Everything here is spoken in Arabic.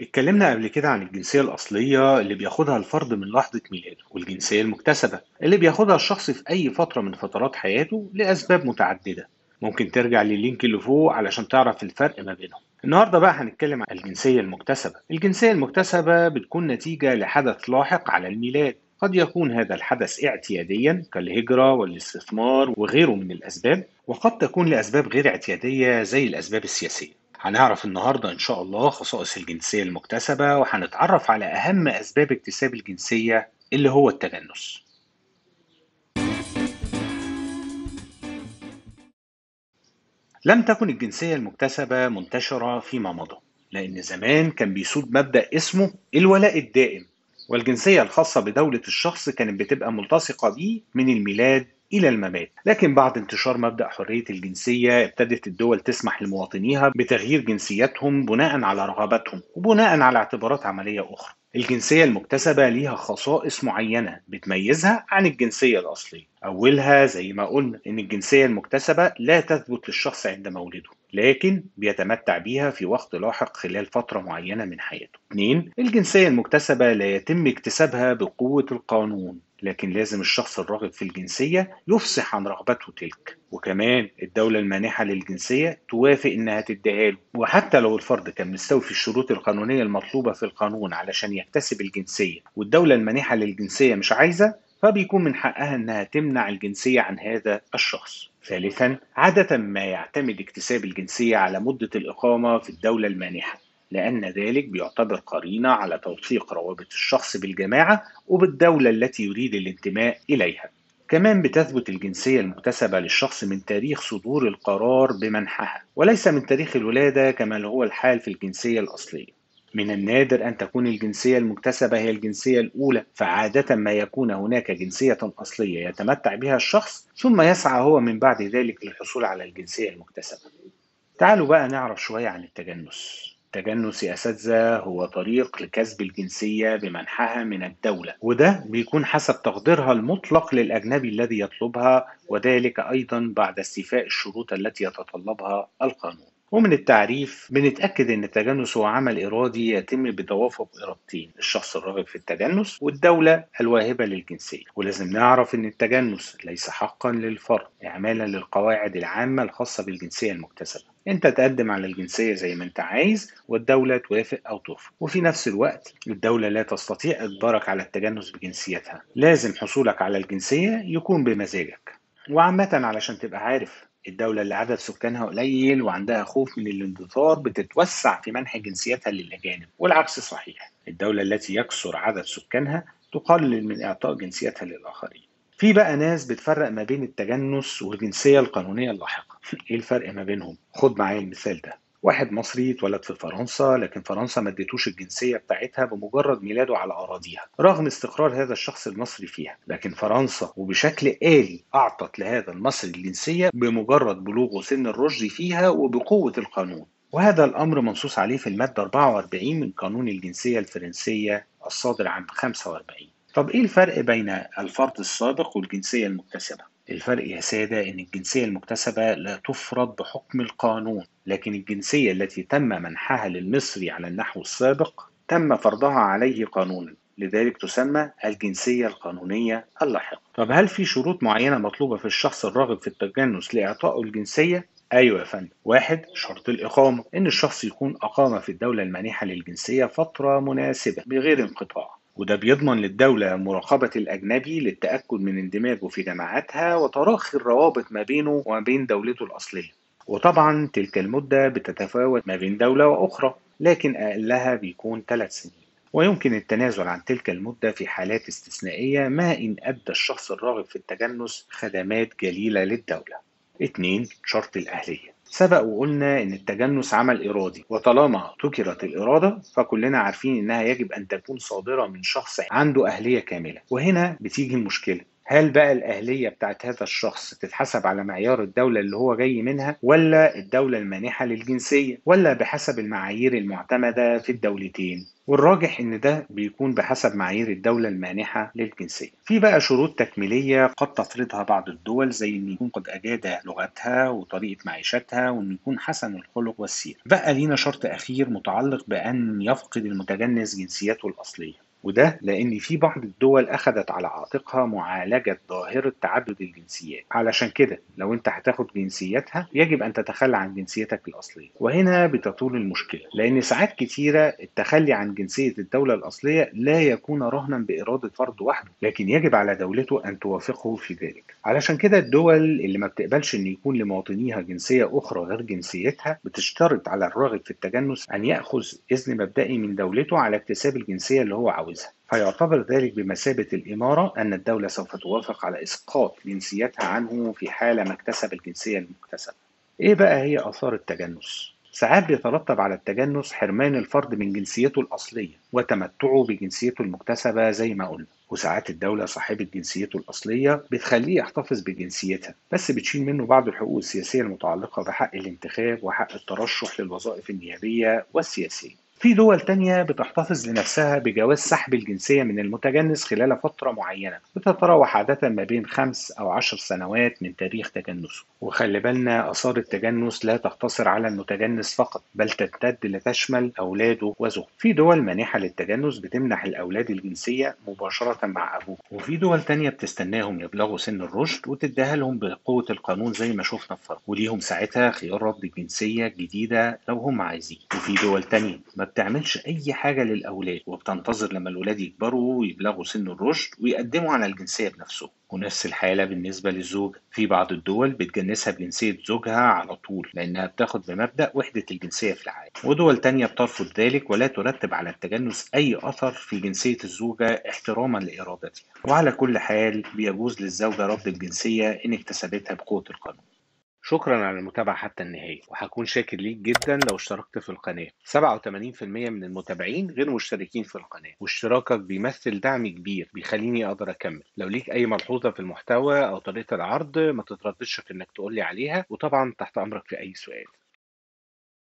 اتكلمنا قبل كده عن الجنسية الأصلية اللي بياخدها الفرد من لحظة ميلاده والجنسية المكتسبة اللي بياخدها الشخص في أي فترة من فترات حياته لأسباب متعددة. ممكن ترجع لللينك اللي فوق علشان تعرف الفرق ما بينهم. النهاردة بقى هنتكلم عن الجنسية المكتسبة. الجنسية المكتسبة بتكون نتيجة لحدث لاحق على الميلاد. قد يكون هذا الحدث اعتياديا كالهجرة والاستثمار وغيره من الأسباب وقد تكون لأسباب غير اعتيادية زي الأسباب السياسية. هنعرف النهاردة إن شاء الله خصائص الجنسية المكتسبة وهنتعرف على أهم أسباب اكتساب الجنسية اللي هو التجنس. لم تكن الجنسية المكتسبة منتشرة فيما مضى لأن زمان كان بيسود مبدأ اسمه الولاء الدائم والجنسية الخاصة بدولة الشخص كانت بتبقى ملتصقة بيه من الميلاد إلى الممات. لكن بعد انتشار مبدأ حرية الجنسية ابتدت الدول تسمح لمواطنيها بتغيير جنسياتهم بناء على رغباتهم وبناء على اعتبارات عملية أخرى. الجنسية المكتسبة ليها خصائص معينة بتميزها عن الجنسية الأصلية. أولها زي ما قلنا إن الجنسية المكتسبة لا تثبت للشخص عند مولده لكن بيتمتع بيها في وقت لاحق خلال فترة معينة من حياته. اثنين الجنسية المكتسبة لا يتم اكتسابها بقوة القانون. لكن لازم الشخص الراغب في الجنسية يفصح عن رغبته تلك. وكمان الدولة المانحة للجنسية توافق إنها تديها له. وحتى لو الفرد كان مستوفي الشروط القانونية المطلوبة في القانون علشان يكتسب الجنسية والدولة المانحة للجنسية مش عايزة فبيكون من حقها إنها تمنع الجنسية عن هذا الشخص. ثالثا عادة ما يعتمد اكتساب الجنسية على مدة الإقامة في الدولة المانحة. لأن ذلك بيعتبر قرينة على توثيق روابط الشخص بالجماعة وبالدولة التي يريد الانتماء إليها. كمان بتثبت الجنسية المكتسبة للشخص من تاريخ صدور القرار بمنحها وليس من تاريخ الولادة كما هو الحال في الجنسية الأصلية. من النادر أن تكون الجنسية المكتسبة هي الجنسية الأولى فعادة ما يكون هناك جنسية أصلية يتمتع بها الشخص ثم يسعى هو من بعد ذلك للحصول على الجنسية المكتسبة تعالوا بقى نعرف شوية عن التجنس تجنس أساتذة هو طريق لكسب الجنسية بمنحها من الدولة. وده بيكون حسب تقديرها المطلق للأجنبي الذي يطلبها وذلك أيضا بعد استيفاء الشروط التي يتطلبها القانون. ومن التعريف بنتأكد أن التجنس هو عمل إرادي يتم بتوافق إرادتين الشخص الراغب في التجنس والدولة الواهبة للجنسية. ولازم نعرف أن التجنس ليس حقا للفرد إعمالا للقواعد العامة الخاصة بالجنسية المكتسبة. أنت تقدم على الجنسية زي ما أنت عايز والدولة توافق أو ترفض وفي نفس الوقت الدولة لا تستطيع إجبارك على التجنس بجنسيتها. لازم حصولك على الجنسية يكون بمزاجك. وعامة علشان تبقى عارف الدولة اللي عدد سكانها قليل وعندها خوف من الاندثار بتتوسع في منح جنسيتها للأجانب والعكس صحيح. الدولة التي يكثر عدد سكانها تقلل من إعطاء جنسيتها للآخرين. في بقى ناس بتفرق ما بين التجنس والجنسية القانونية اللاحقة. إيه الفرق ما بينهم؟ خد معايا المثال ده. واحد مصري اتولد في فرنسا لكن فرنسا ما اديتوش الجنسية بتاعتها بمجرد ميلاده على أراضيها رغم استقرار هذا الشخص المصري فيها. لكن فرنسا وبشكل آلي أعطت لهذا المصري الجنسية بمجرد بلوغه سن الرشد فيها وبقوة القانون. وهذا الأمر منصوص عليه في المادة 44 من قانون الجنسية الفرنسية الصادر عام 45 طب إيه الفرق بين الفرد السابق والجنسية المكتسبة؟ الفرق يا سادة إن الجنسية المكتسبة لا تفرض بحكم القانون. لكن الجنسية التي تم منحها للمصري على النحو السابق تم فرضها عليه قانونا لذلك تسمى الجنسية القانونية اللاحقة. طب هل في شروط معينة مطلوبة في الشخص الراغب في التجنس لإعطائه الجنسية؟ أيوة يا فندم. واحد شرط الإقامة إن الشخص يكون أقام في الدولة المانحة للجنسية فترة مناسبة بغير انقطاع وده بيضمن للدولة مراقبة الأجنبي للتأكد من اندماجه في جماعاتها وتراخي الروابط ما بينه وما بين دولته الأصلية. وطبعا تلك المدة بتتفاوت ما بين دولة وأخرى لكن أقلها بيكون ثلاث سنين ويمكن التنازل عن تلك المدة في حالات استثنائية ما إن أدى الشخص الراغب في التجنس خدمات جليلة للدولة. 2. شرط الأهلية سبق وقلنا إن التجنس عمل إرادي وطالما ذكرت الإرادة فكلنا عارفين إنها يجب أن تكون صادرة من شخص عنده أهلية كاملة وهنا بتيجي المشكلة هل بقى الأهلية بتاعت هذا الشخص تتحسب على معيار الدولة اللي هو جاي منها ولا الدولة المانحة للجنسية ولا بحسب المعايير المعتمدة في الدولتين والراجح إن ده بيكون بحسب معايير الدولة المانحة للجنسية. في بقى شروط تكميلية قد تفرضها بعض الدول زي إن يكون قد أجاد لغتها وطريقة معيشتها وإن يكون حسن الخلق والسير. بقى لينا شرط أخير متعلق بأن يفقد المتجنس جنسيته الأصلية. وده لأن في بعض الدول أخذت على عاتقها معالجة ظاهرة تعدد الجنسيات. علشان كده لو أنت هتاخد جنسيتها يجب أن تتخلى عن جنسيتك الأصلية. وهنا بتطول المشكلة لأن ساعات كتيرة التخلي عن جنسية الدولة الأصلية لا يكون رهنا بإرادة فرد وحده لكن يجب على دولته أن توافقه في ذلك. علشان كده الدول اللي ما بتقبلش أن يكون لمواطنيها جنسية أخرى غير جنسيتها بتشترط على الراغب في التجنس أن يأخذ إذن مبدئي من دولته على اكتساب الجنسية اللي هو عاوزها. فيعتبر ذلك بمثابة الإمارة أن الدولة سوف توافق على إسقاط جنسيتها عنه في حال ما اكتسب الجنسية المكتسبة. إيه بقى هي آثار التجنس؟ ساعات بيترتب على التجنس حرمان الفرد من جنسيته الأصلية وتمتعه بجنسيته المكتسبة زي ما قلنا وساعات الدولة صاحبة جنسيته الأصلية بتخليه يحتفظ بجنسيتها بس بتشيل منه بعض الحقوق السياسية المتعلقة بحق الانتخاب وحق الترشح للوظائف النيابية والسياسية في دول تانية بتحتفظ لنفسها بجواز سحب الجنسية من المتجنس خلال فترة معينة بتتراوح عادة ما بين خمس أو عشر سنوات من تاريخ تجنسه. وخلي بالنا آثار التجنس لا تقتصر على المتجنس فقط بل تمتد لتشمل أولاده وزوجته. في دول مانحة للتجنس بتمنح الأولاد الجنسية مباشرة مع أبوه. وفي دول تانية بتستناهم يبلغوا سن الرشد وتديها لهم بقوة القانون زي ما شفنا في فرق. وليهم ساعتها خيار رد الجنسية جديدة لو هم عايزين. وفي دول تانية ما بتعملش أي حاجة للأولاد وبتنتظر لما الولاد يكبروا ويبلغوا سن الرشد ويقدموا على الجنسية بنفسهم. ونفس الحالة بالنسبة للزوج. في بعض الدول بتجنسها بجنسية زوجها على طول لأنها بتاخد بمبدأ وحدة الجنسية في العالم. ودول تانية بترفض ذلك ولا ترتب على التجنس أي أثر في جنسية الزوجة احتراما لإرادتها. وعلى كل حال بيجوز للزوجة رفض الجنسية إن اكتسبتها بقوة القانون. شكرا على المتابعة حتى النهاية وهكون شاكر ليك جدا لو اشتركت في القناة. 87% من المتابعين غير مشتركين في القناة واشتراكك بيمثل دعم كبير بيخليني أقدر أكمل. لو ليك أي ملحوظة في المحتوى أو طريقة العرض ما تترددش في إنك تقولي عليها وطبعا تحت أمرك في أي سؤال.